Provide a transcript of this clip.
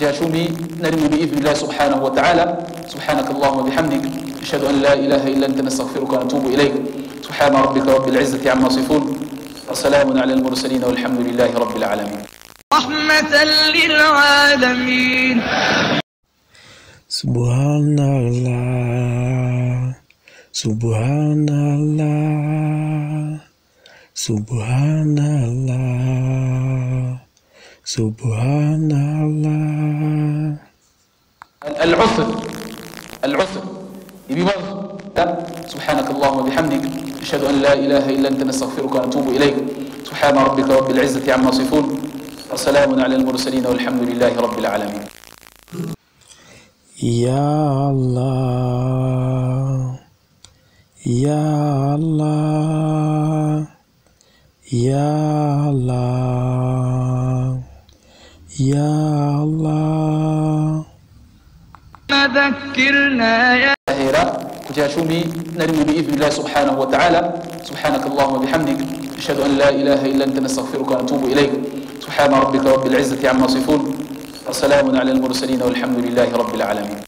جاشومي نرمي بإذن الله سبحانه وتعالى. سبحانك اللهم وبحمدك أشهد أن لا إله إلا أنت نستغفرك ونتوب إليك. سبحان ربك رب العزة عما يصفون. وسلام على المرسلين والحمد لله رب العالمين. رحمة للعالمين. سبحان الله سبحان الله سبحان الله. Subhanallah. العسر العسر. بمرض سبحانك اللهم وبحمدك. أشهد أن لا إله إلا أنت نستغفرك ونتوب إليك. سبحان ربك رب العزة عما يصفون. وسلام على المرسلين والحمد لله رب العالمين. Ya Allah, Ya Allah, Ya Allah, Ya Allah. ذكرنا يا هيرا كجاشومي نرمي بإذن الله سبحانه وتعالى. سبحانك اللهم وبحمدك أشهد أن لا إله إلا أنت نستغفرك ونتوب إليك. سبحان ربك رب العزة عما يصفون وسلام على المرسلين والحمد لله رب العالمين.